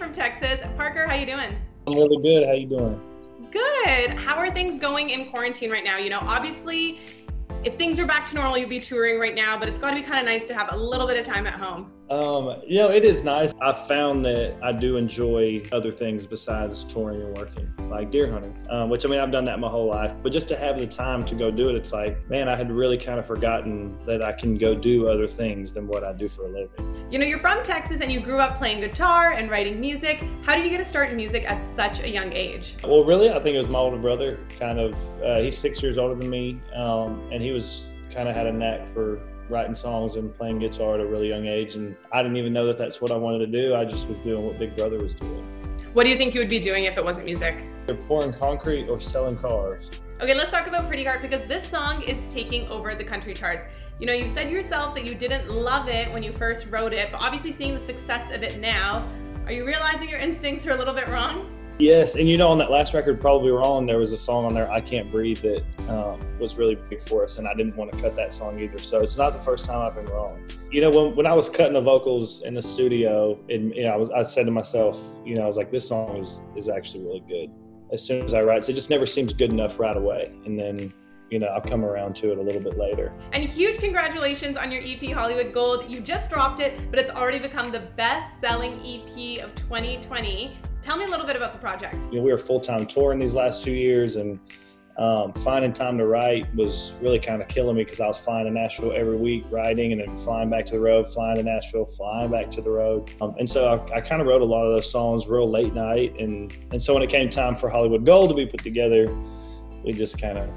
from Texas. Parker, how you doing? I'm really good. How you doing? Good. How are things going in quarantine right now? You know, obviously, if things are back to normal, you'd be touring right now, but it's got to be kind of nice to have a little bit of time at home. Um, you know, it is nice. I found that I do enjoy other things besides touring and working, like deer hunting, um, which I mean, I've done that my whole life. But just to have the time to go do it, it's like, man, I had really kind of forgotten that I can go do other things than what I do for a living. You know, you're from Texas and you grew up playing guitar and writing music. How did you get a start in music at such a young age? Well, really, I think it was my older brother. Kind of, uh, he's six years older than me, um, and he was kind of had a knack for writing songs and playing guitar at a really young age. And I didn't even know that that's what I wanted to do. I just was doing what Big Brother was doing. What do you think you would be doing if it wasn't music? They're pouring concrete or selling cars. Okay, let's talk about Pretty Heart because this song is taking over the country charts. You know, you said yourself that you didn't love it when you first wrote it, but obviously seeing the success of it now, are you realizing your instincts are a little bit wrong? Yes, and you know, on that last record, probably wrong. There was a song on there, "I Can't Breathe," that um, was really big for us, and I didn't want to cut that song either. So it's not the first time I've been wrong. You know, when, when I was cutting the vocals in the studio, and you know, I was I said to myself, you know, I was like, this song is is actually really good. As soon as I write, so it just never seems good enough right away, and then you know, I'll come around to it a little bit later. And huge congratulations on your EP, Hollywood Gold. You just dropped it, but it's already become the best selling EP of 2020. Tell me a little bit about the project. You know, we were full-time touring these last two years and um, finding time to write was really kind of killing me because I was flying to Nashville every week writing and then flying back to the road, flying to Nashville, flying back to the road. Um, and so I, I kind of wrote a lot of those songs real late night. And, and so when it came time for Hollywood Gold to be put together, we just kind of,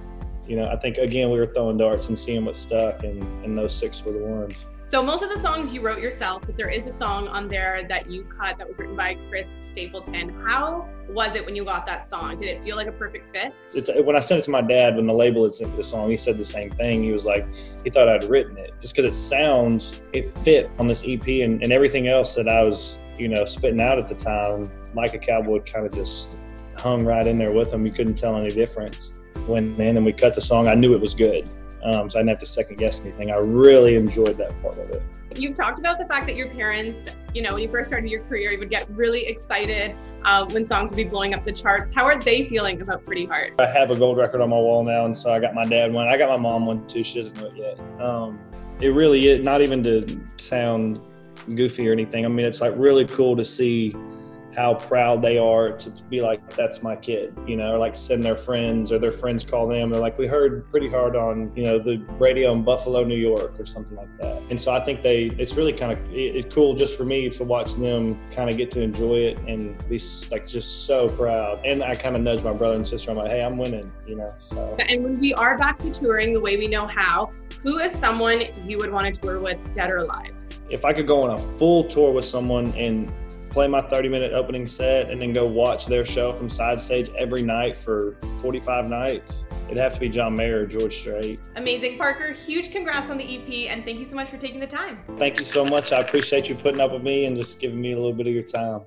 you know, I think again, we were throwing darts and seeing what stuck and, and those six were the ones. So most of the songs you wrote yourself, but there is a song on there that you cut that was written by Chris Stapleton. How was it when you got that song? Did it feel like a perfect fit? It's when I sent it to my dad when the label had sent the song, he said the same thing. He was like, he thought I'd written it just because it sounds, it fit on this EP and, and everything else that I was, you know, spitting out at the time. Like a Cowboy kind of just hung right in there with him. You couldn't tell any difference. When and we cut the song, I knew it was good um, so I didn't have to second guess anything. I really enjoyed that part of it. You've talked about the fact that your parents, you know, when you first started your career, you would get really excited um, when songs would be blowing up the charts. How are they feeling about Pretty Heart? I have a gold record on my wall now, and so I got my dad one. I got my mom one too. She doesn't know it yet. Um, it really is not even to sound goofy or anything. I mean, it's like really cool to see how proud they are to be like that's my kid you know or like send their friends or their friends call them. They're like we heard Pretty Heart on you know the radio in buffalo new york or something like that. And so i think they it's really kind of it's cool just for me to watch them kind of get to enjoy it and be like just so proud. And i kind of nudge my brother and sister. I'm like hey i'm winning you know so. And when we are back to touring the way we know how who is someone you would want to tour with dead or alive? If i could go on a full tour with someone and play my 30 minute opening set and then go watch their show from side stage every night for 45 nights. It'd have to be John Mayer or George Strait. Amazing, Parker. Huge congrats on the EP and thank you so much for taking the time. Thank you so much. I appreciate you putting up with me and just giving me a little bit of your time.